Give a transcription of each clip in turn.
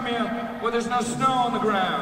come here where there's no snow on the ground.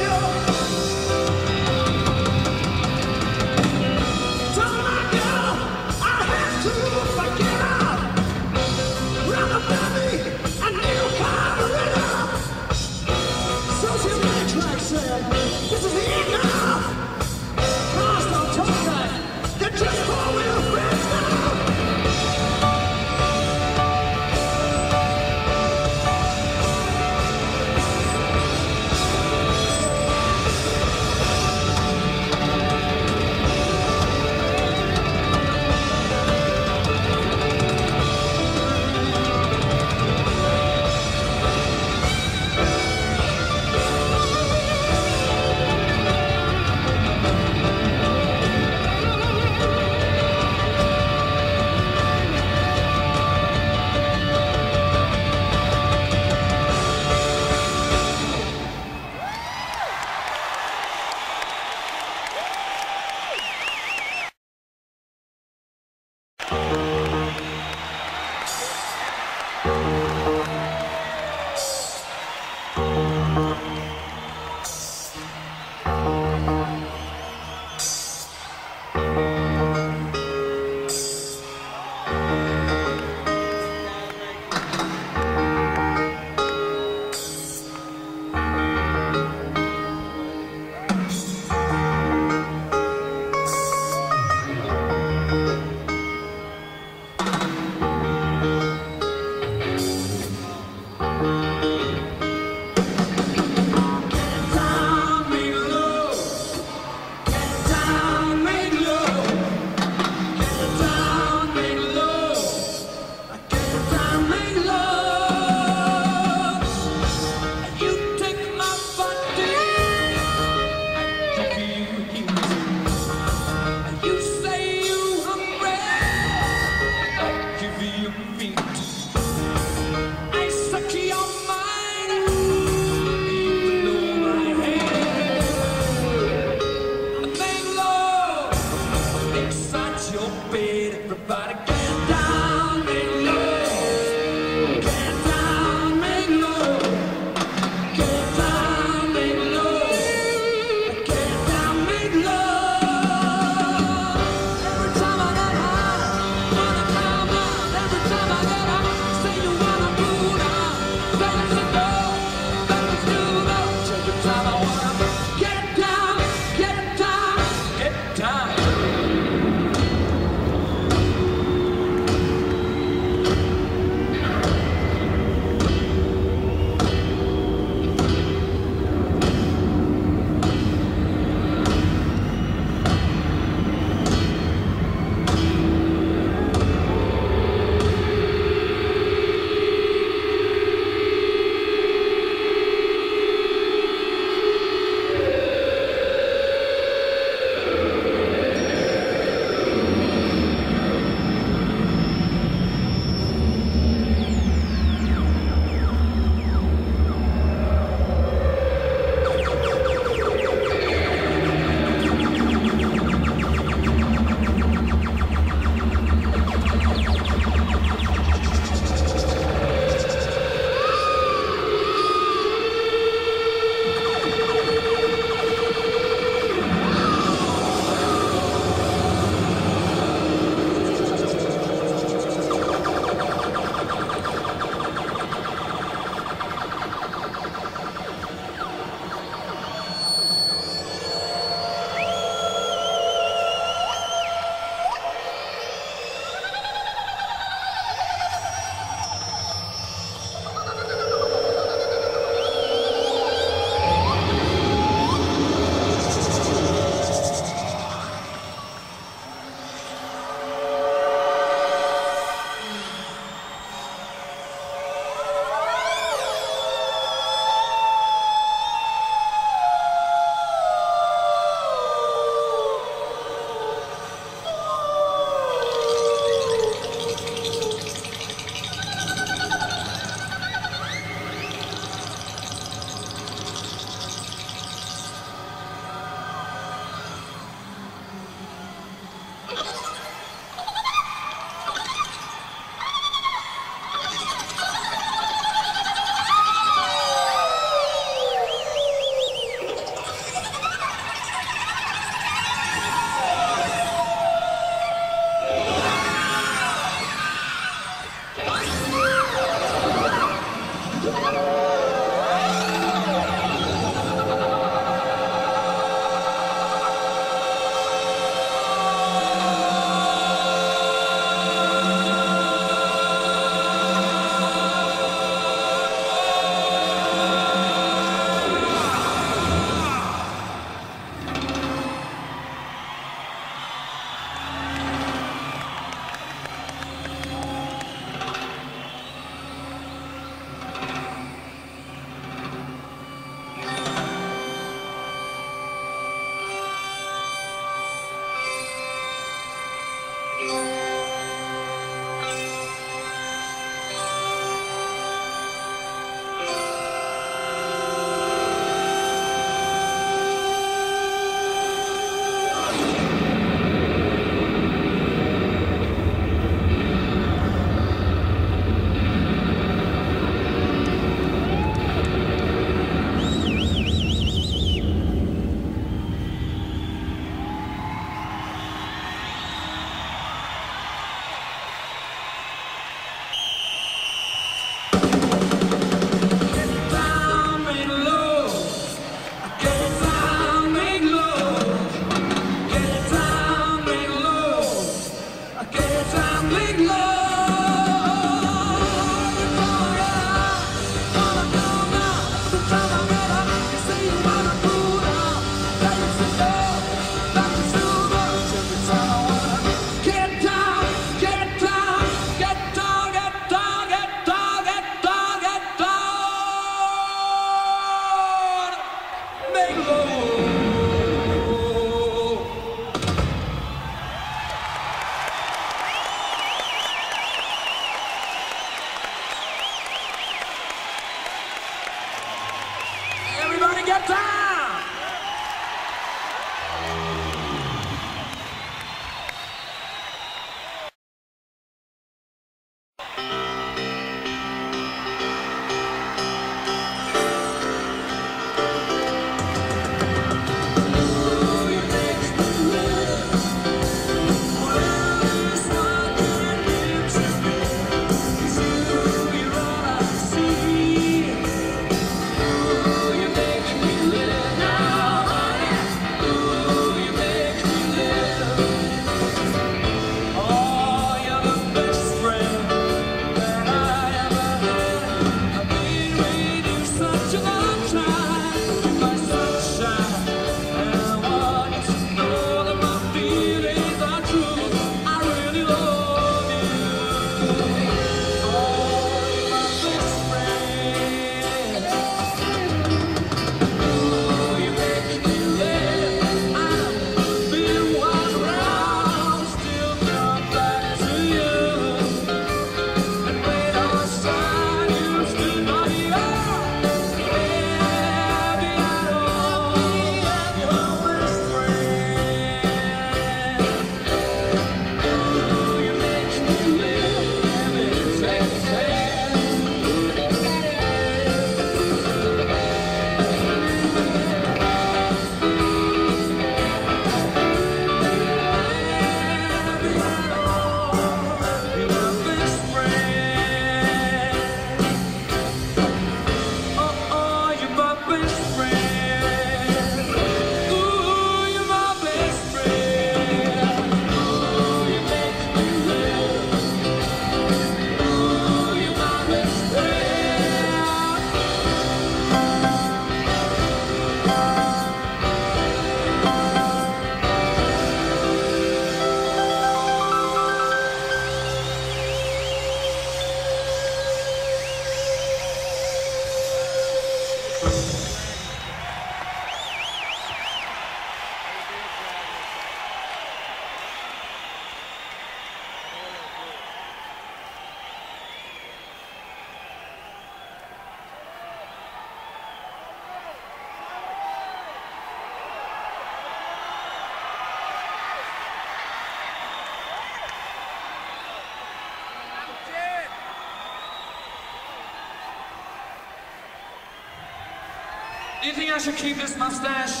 Do you think I should keep this mustache?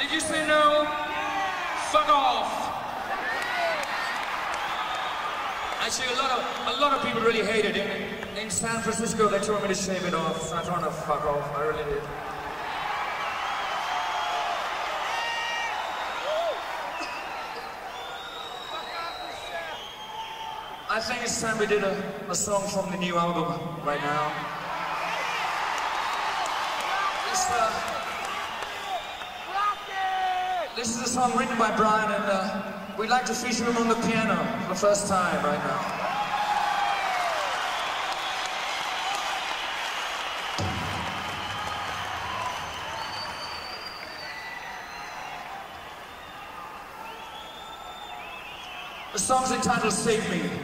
Did you say no? Fuck off. Actually, a lot of a lot of people really hated it. In San Francisco, they told me to shave it off. I told them to fuck off. I really did. It's time we did a, a song from the new album right now. This, uh, this is a song written by Brian, and uh, we'd like to feature him on the piano for the first time right now. The song's entitled Save Me.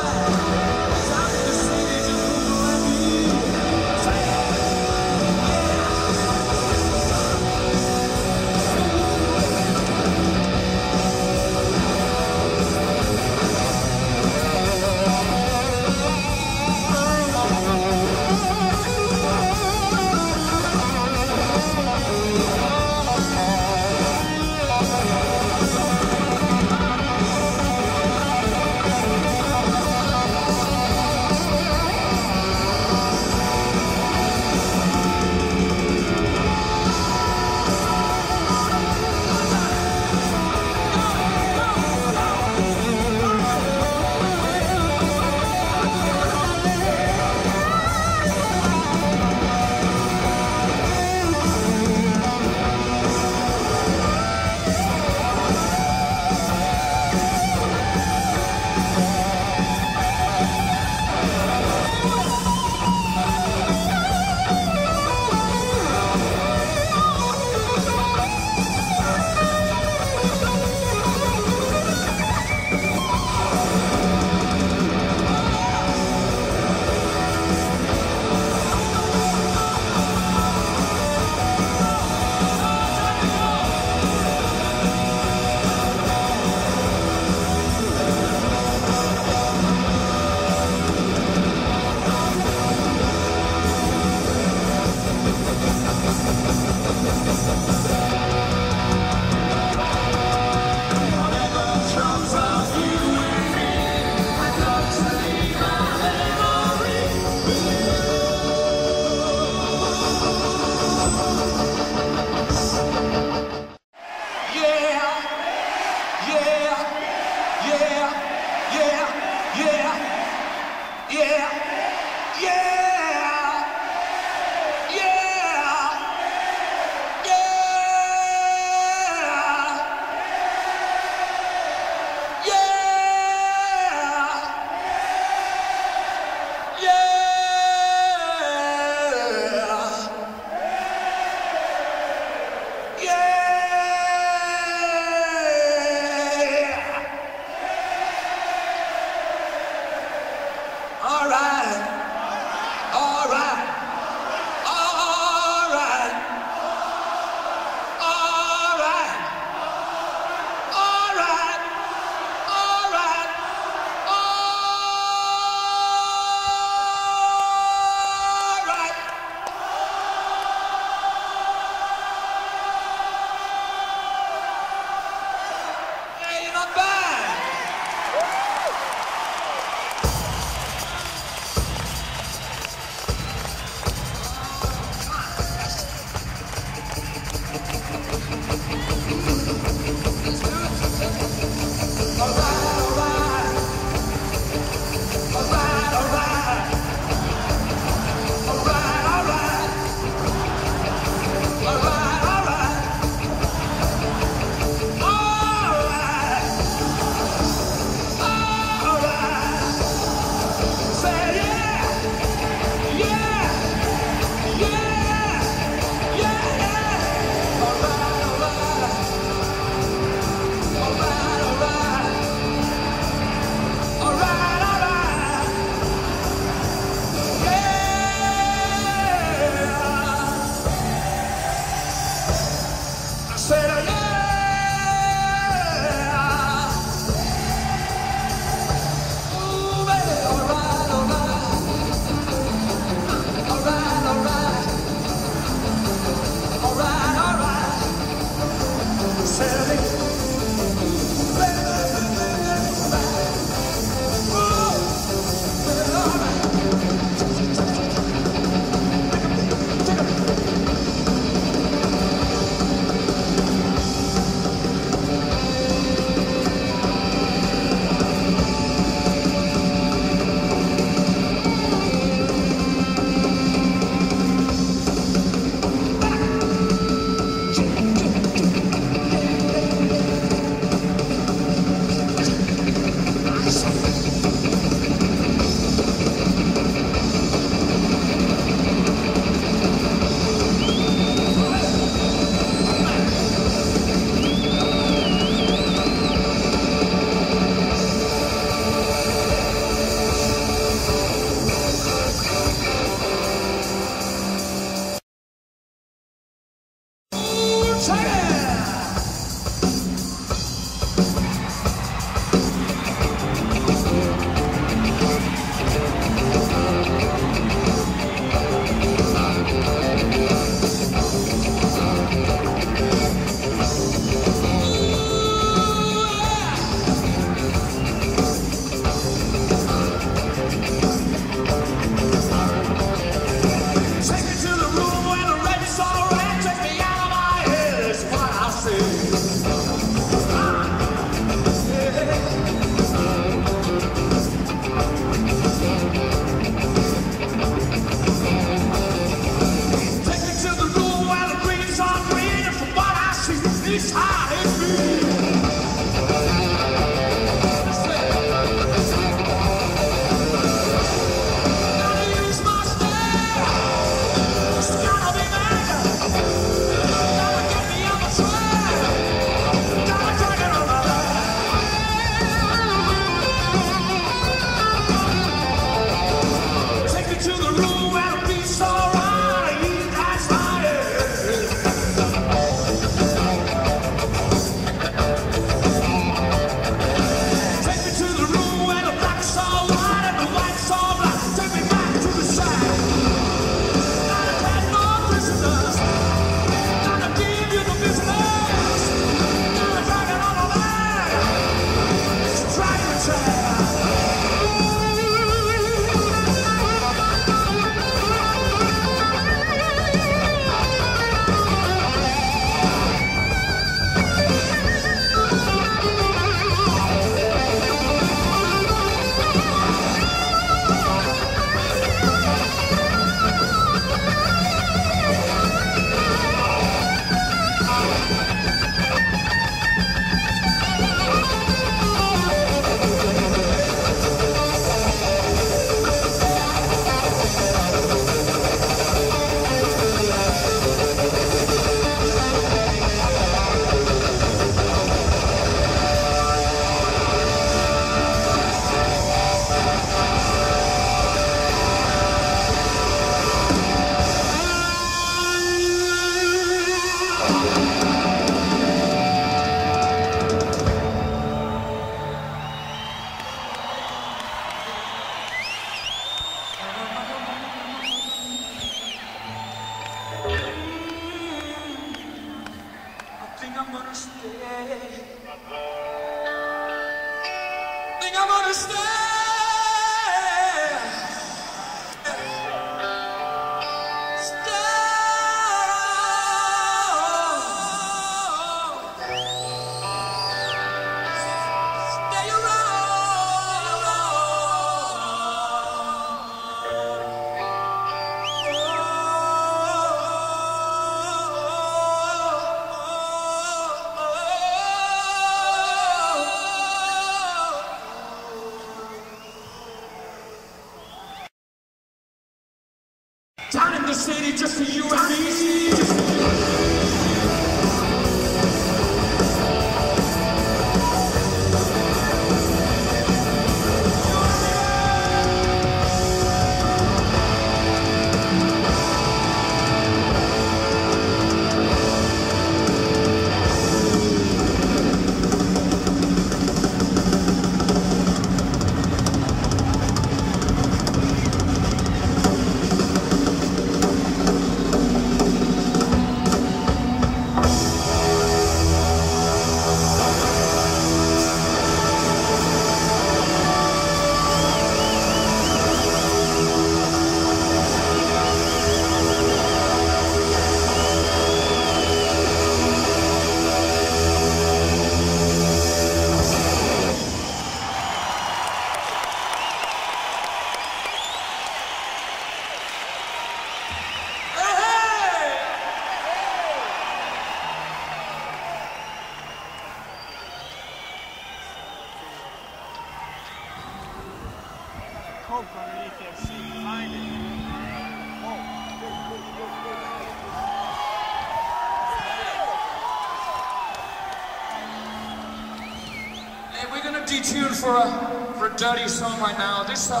for a, for a dirty song right now. This, uh,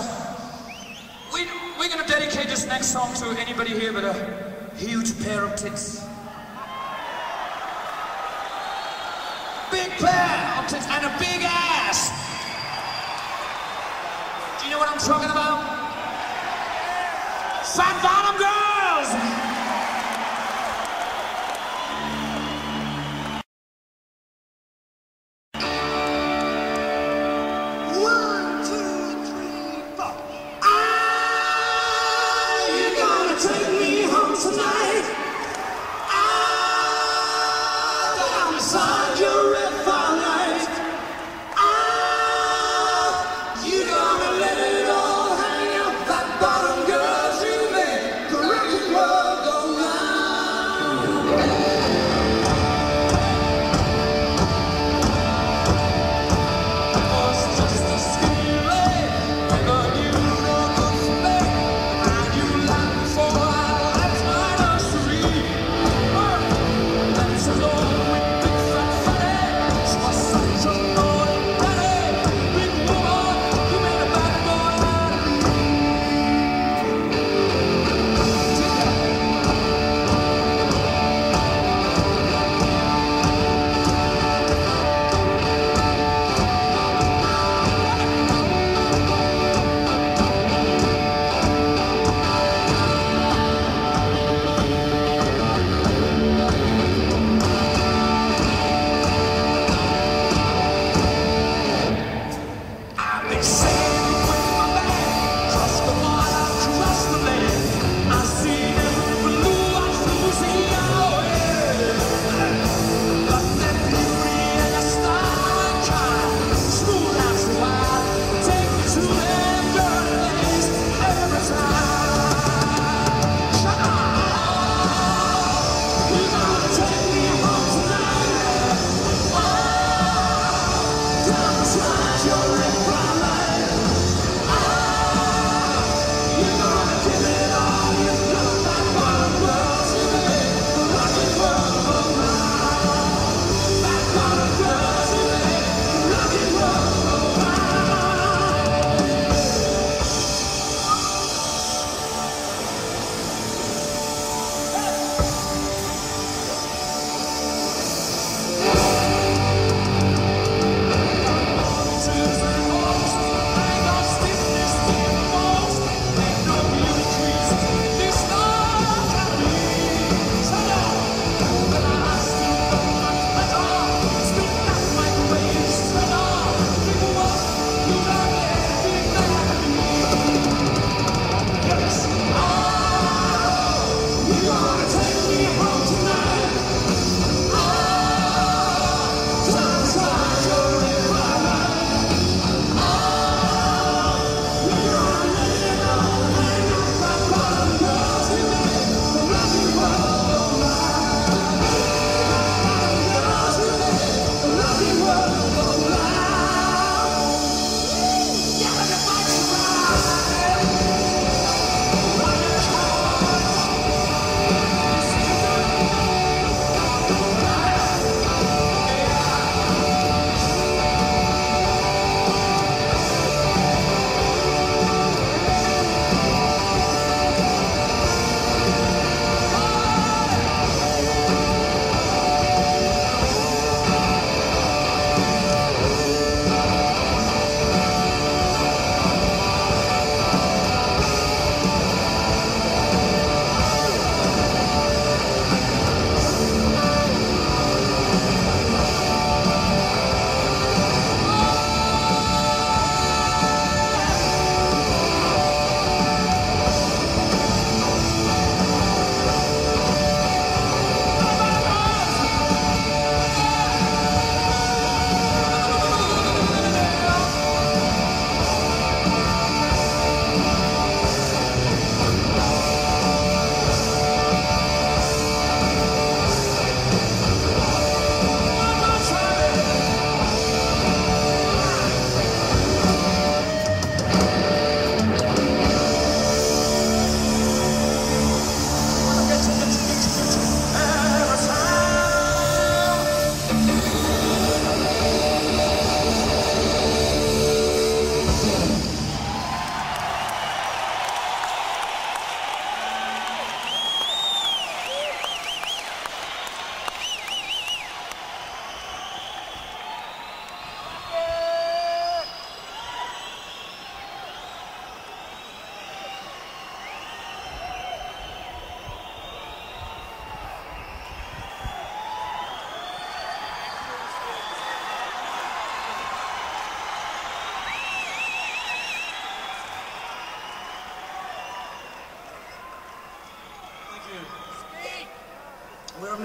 we, we're gonna dedicate this next song to anybody here but a huge pair of tits.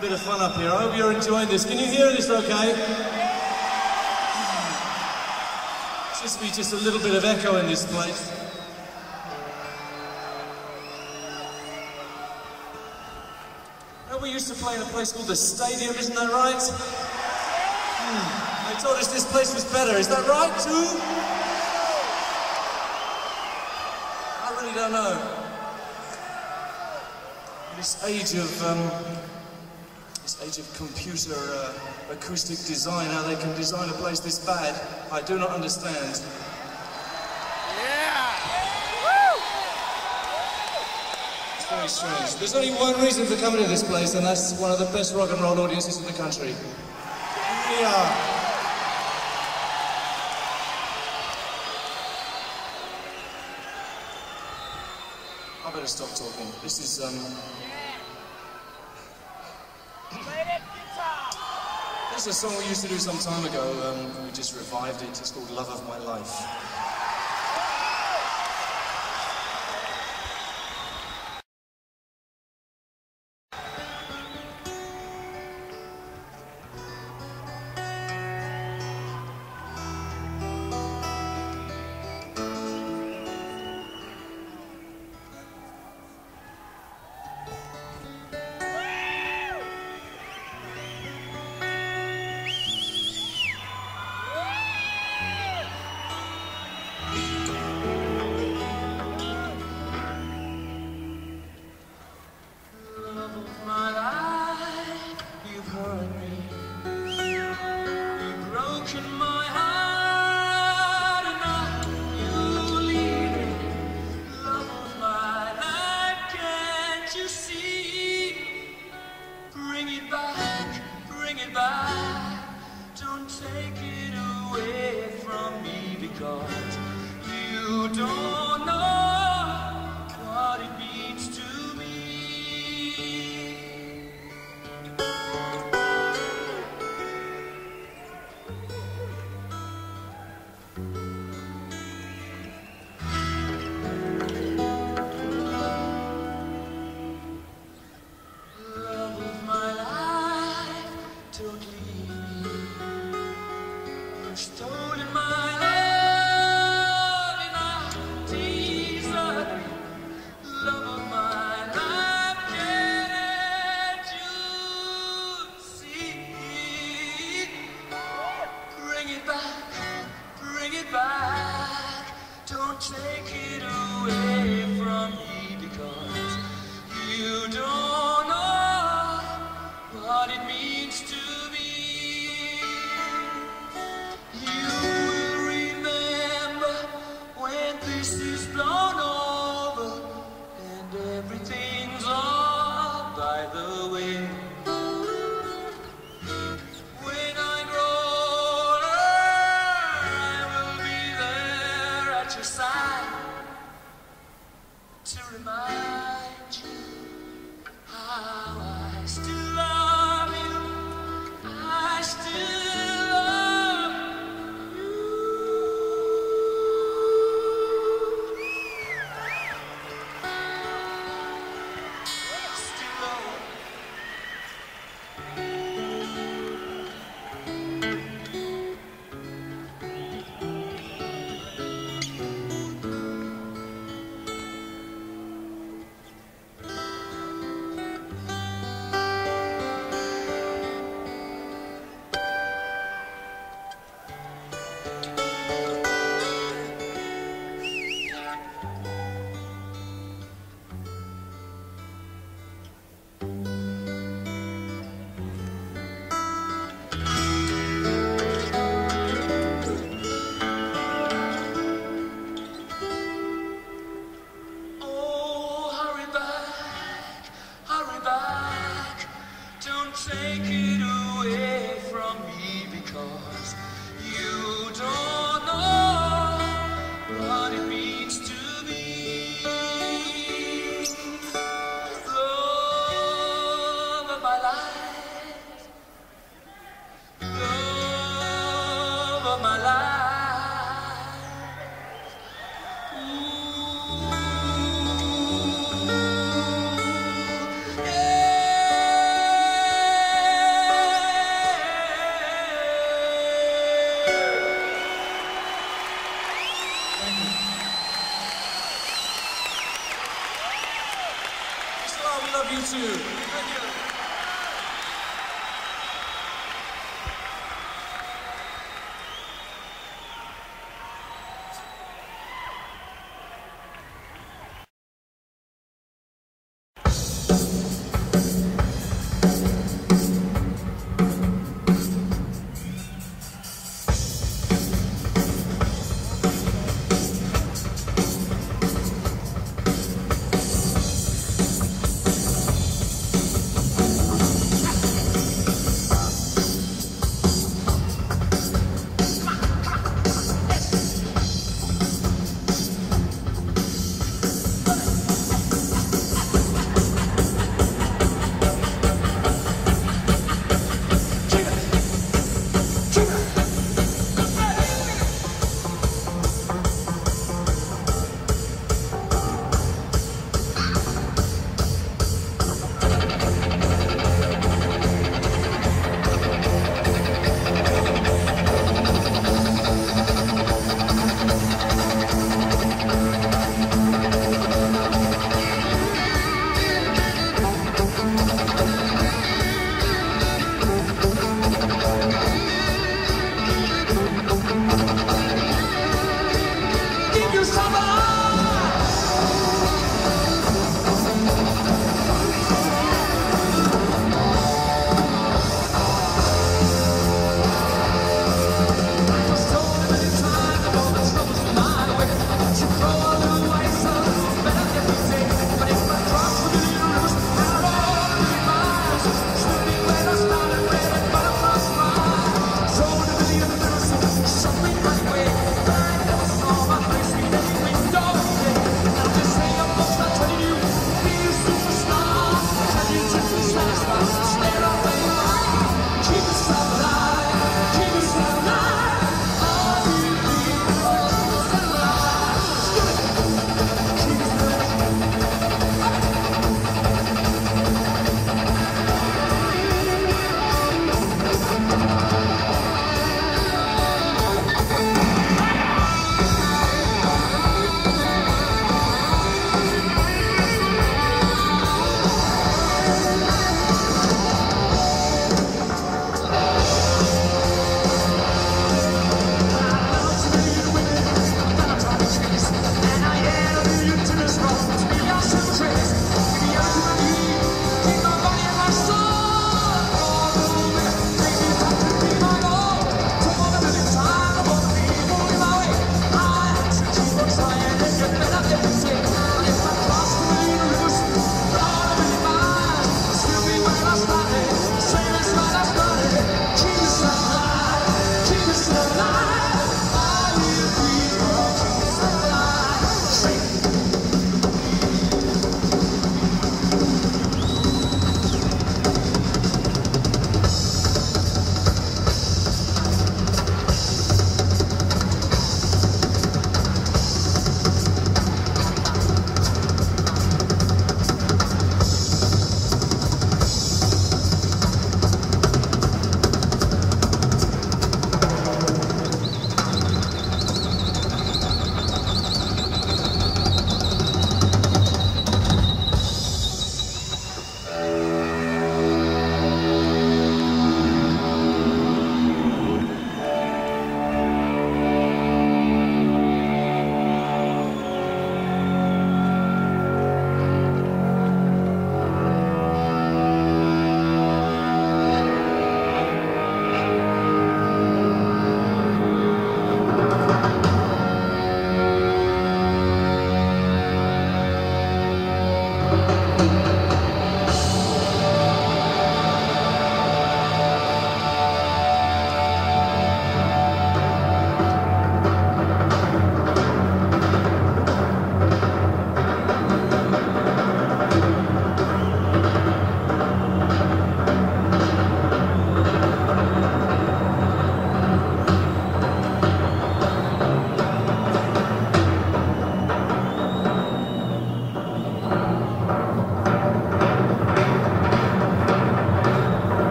A bit of fun up here. I hope you're enjoying this. Can you hear this okay? Seems be just a little bit of echo in this place. Now, we used to play in a place called the Stadium, isn't that right? Hmm. They told us this place was better. Is that right, too? I really don't know. This age of um, of computer uh, acoustic design, how they can design a place this bad, I do not understand. It's very strange. There's only one reason for coming to this place, and that's one of the best rock and roll audiences in the country. We are. I better stop talking. This is um. Is a song we used to do some time ago. Um, we just revived it. It's called "Love of My Life." This is blown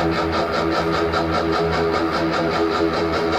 Thank you.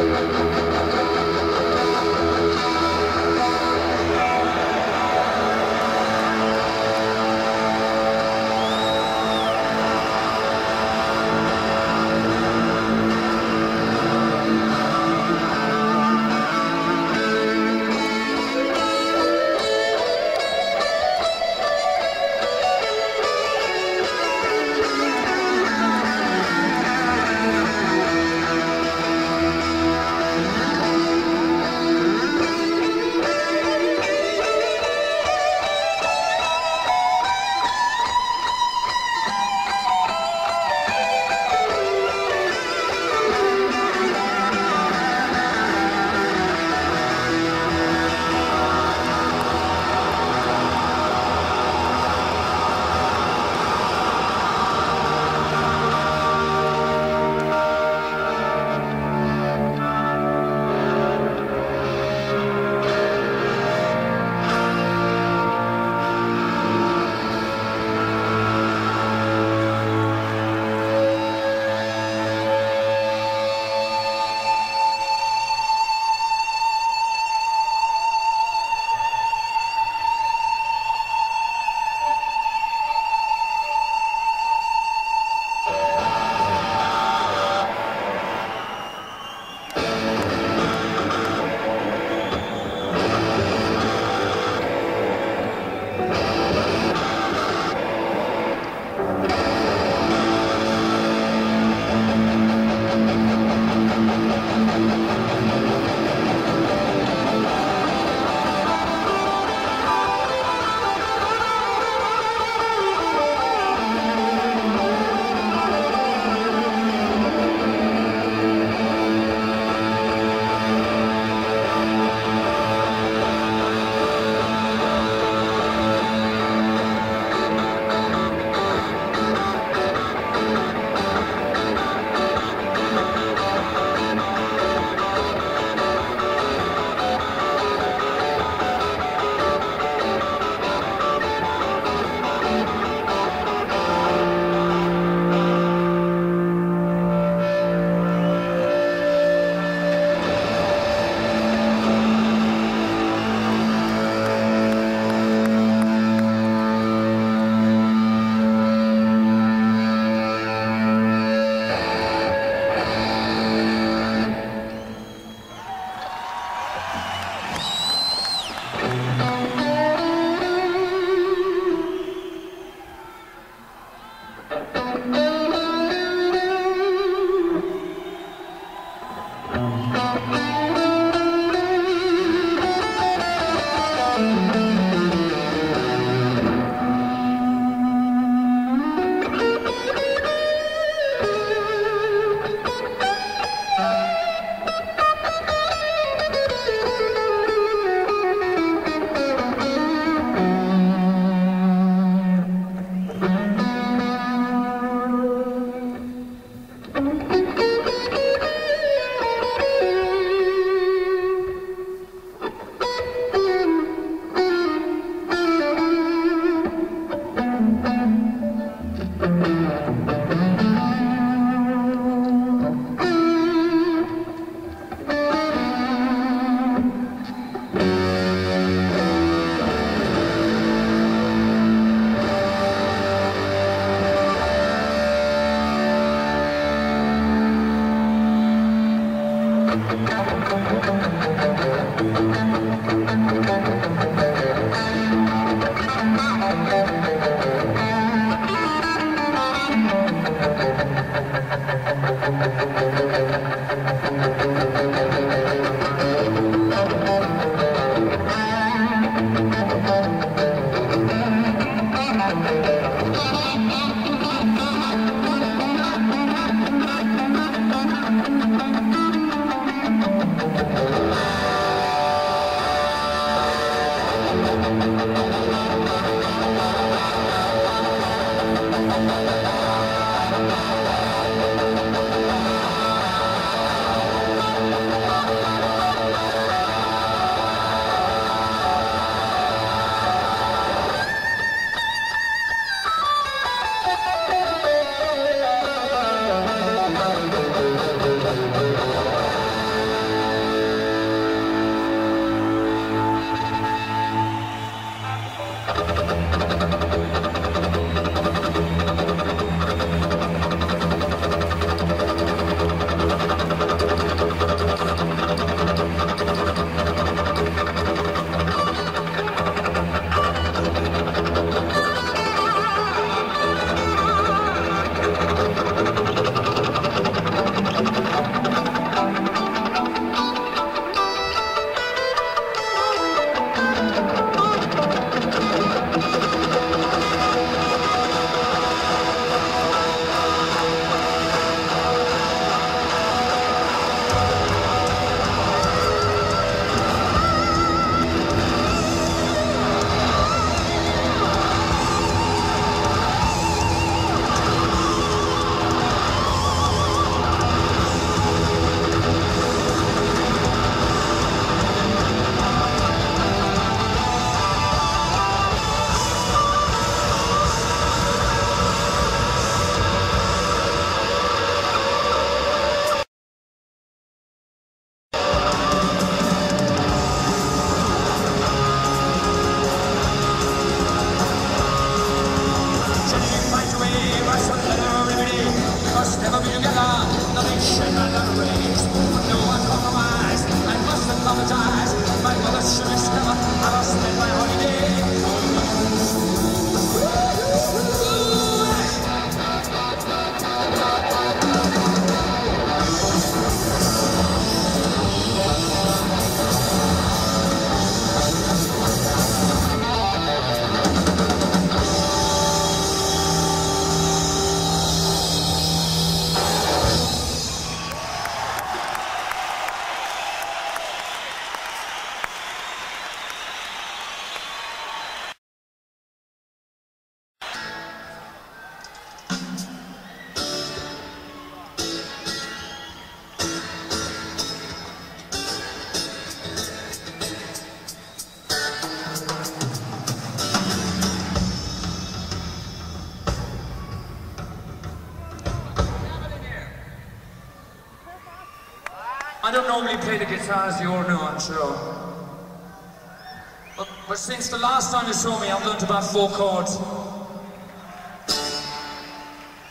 Four chords.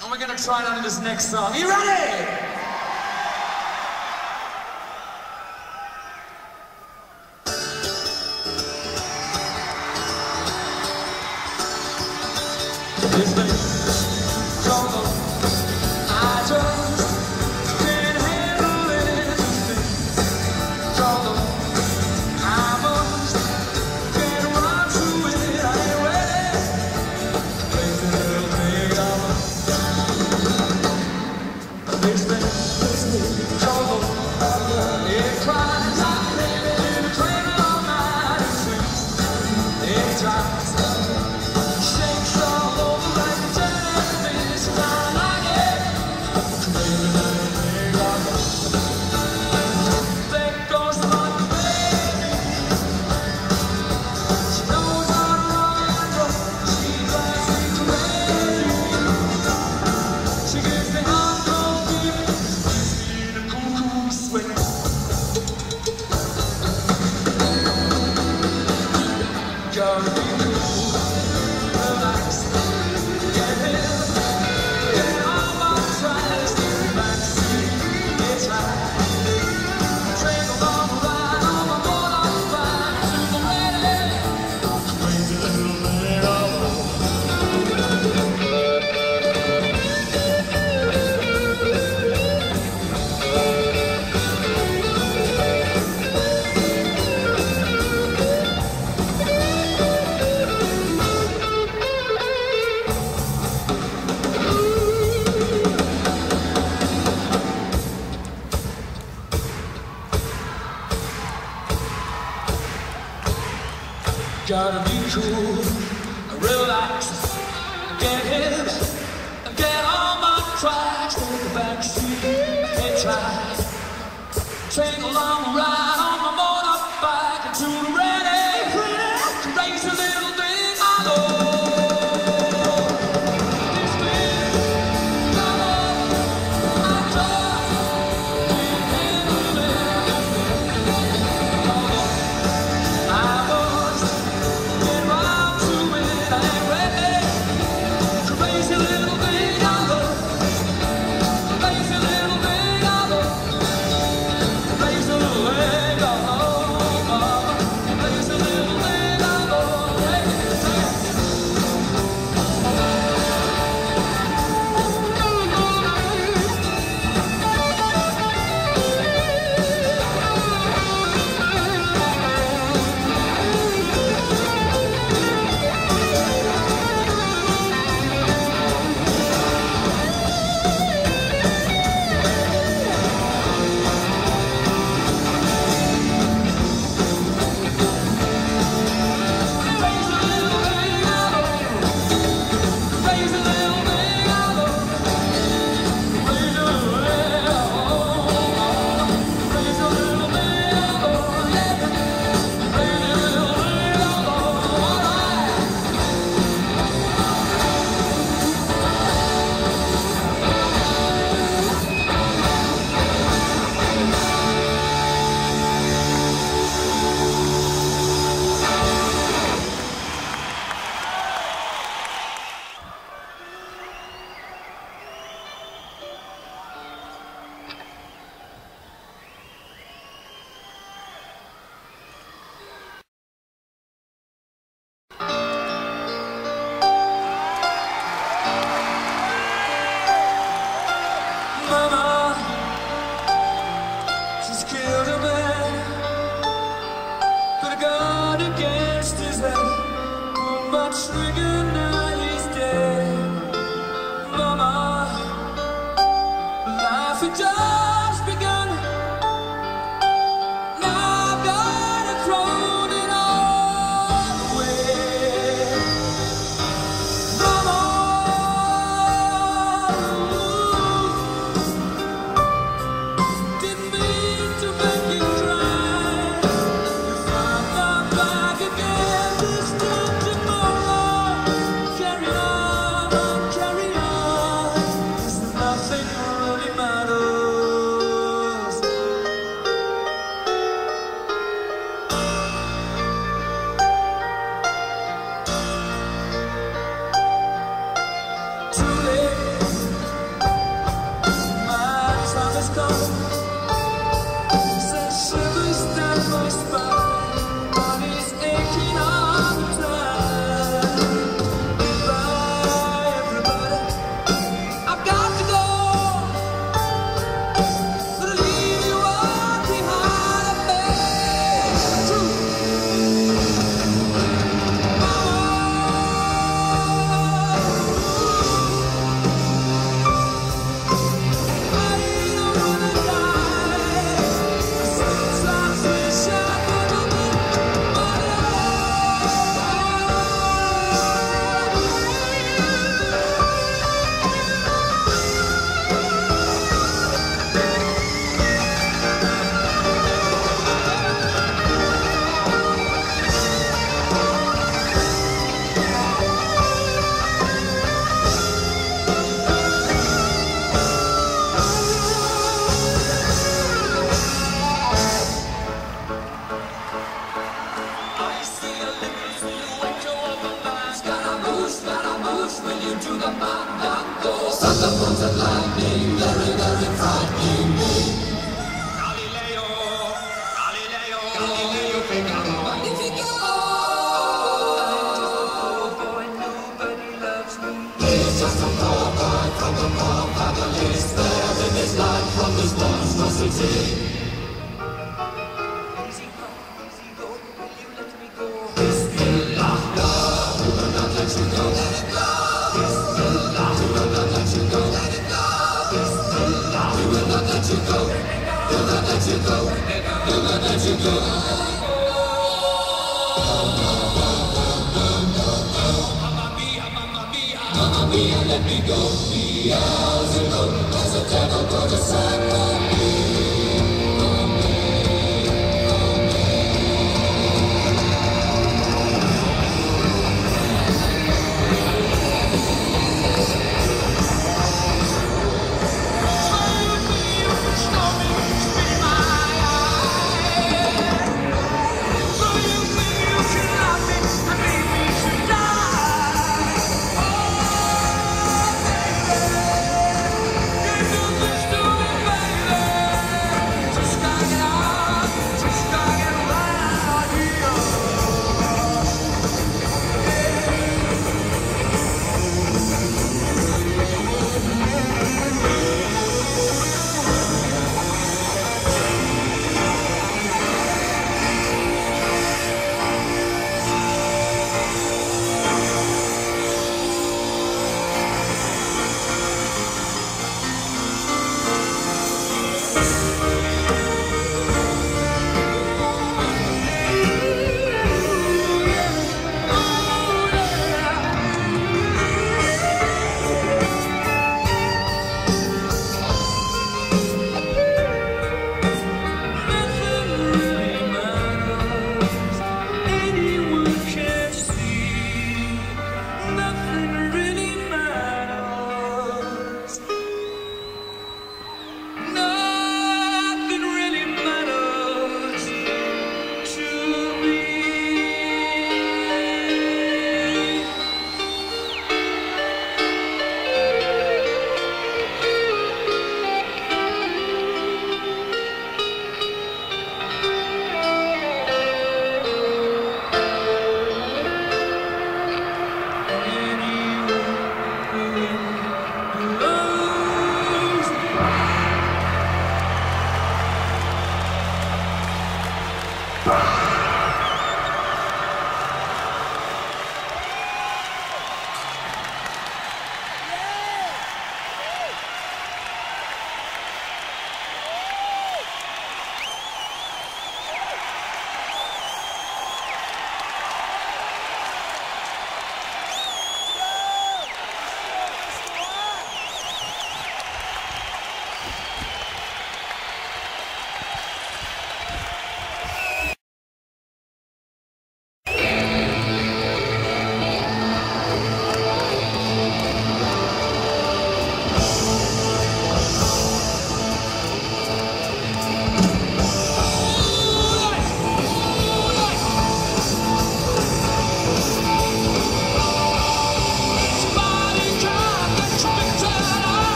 And we're gonna try that in this next song. Are you ready? true